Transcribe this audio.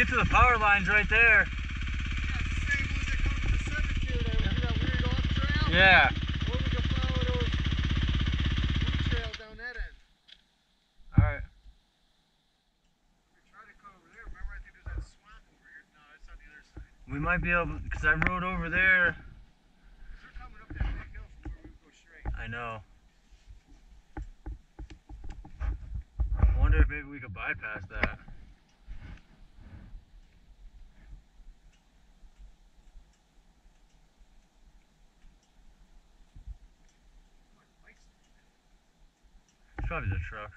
Get to the power lines right there. Yeah. We there. Might be able, because I rode over there. straight. I know. I wonder if maybe we could bypass that. Probably the truck.